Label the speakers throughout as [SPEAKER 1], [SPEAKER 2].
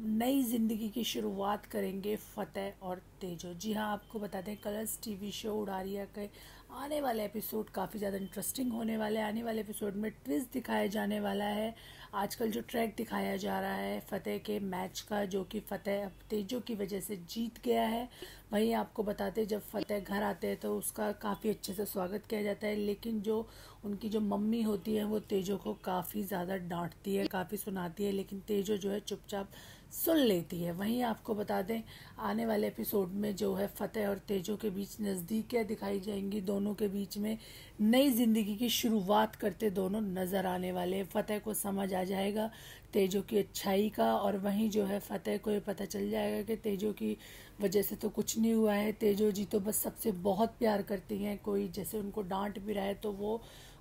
[SPEAKER 1] नई ज़िंदगी की शुरुआत करेंगे फ़तेह और तेजो। जी हाँ आपको बता दें, कलर्स टीवी शो उड़ारिया के आने वाले एपिसोड काफ़ी ज़्यादा इंटरेस्टिंग होने वाले हैं। आने वाले एपिसोड में ट्विस्ट दिखाया जाने वाला है। आजकल जो ट्रैक दिखाया जा रहा है, फ़तेह के मैच का, जो कि फ़तेह अब तेजो की वजह से जीत गया है। वहीं आपको बताते जब फ़तेह घर आते हैं तो उसका काफ़ी अच्छे से स्वागत किया जाता है। लेकिन जो उनकी जो मम्मी होती है, वो तेजो को काफ़ी ज़्यादा डांटती है, काफ़ी सुनाती है। लेकिन तेजो जो है, चुपचाप सुन लेती है। वहीं आपको बता दें, आने वाले एपिसोड में जो है, फ़तेह और तेजो के बीच नज़दीकियाँ दिखाई जाएँगी। दोनों के बीच में नई ज़िंदगी की शुरुआत करते दोनों नज़र आने वाले फ़तेह को समझ आ जाएगा तेजो की अच्छाई का और वहीं जो है फ़तेह को ये पता चल जाएगा कि तेजो की वजह से तो कुछ नहीं हुआ है। तेजो जी तो बस सबसे बहुत प्यार करती हैं। कोई जैसे उनको डांट भी रहा है तो वो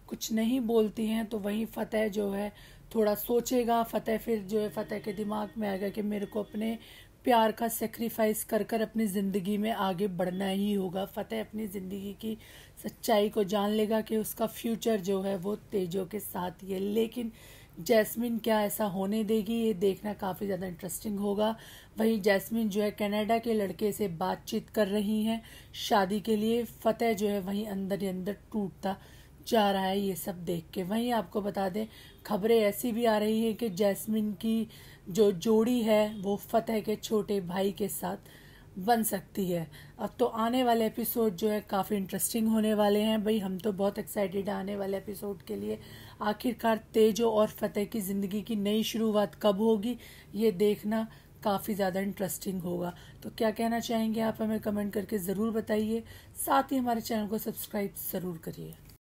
[SPEAKER 1] कुछ नहीं बोलती हैं तो वहीं फ़तेह जो है, थोड़ा सोचेगा। फ़तेह फिर जो है, फ़तेह के दिमाग में आएगा कि मेरे को अपने प्यार का सेक्रीफाइस कर कर अपनी ज़िंदगी में आगे बढ़ना ही होगा। फ़तेह अपनी ज़िंदगी की सच्चाई को जान लेगा कि उसका फ्यूचर जो है, वो तेजों के साथ ही है। लेकिन जैस्मिन क्या ऐसा होने देगी, ये देखना काफ़ी ज़्यादा इंटरेस्टिंग होगा। वहीं जैस्मिन जो है, कनाडा के लड़के से बातचीत कर रही हैं। शादी के लिए फ़तेह जो है, वहीं अंदर ही अंदर टूटता जा रहा है ये सब देख के। वहीं आपको बता दें, खबरें ऐसी भी आ रही हैं कि जैस्मिन की जो जोड़ी है, वो फतेह के छोटे भाई के साथ बन सकती है। अब तो आने वाले एपिसोड जो है काफ़ी इंटरेस्टिंग होने वाले हैं। भाई, हम तो बहुत एक्साइटेड आने वाले एपिसोड के लिए। आखिरकार तेजो और फतेह की ज़िंदगी की नई शुरुआत कब होगी, ये देखना काफ़ी ज़्यादा इंटरेस्टिंग होगा। तो क्या कहना चाहेंगे आप, हमें कमेंट करके ज़रूर बताइए। साथ ही हमारे चैनल को सब्सक्राइब ज़रूर करिए।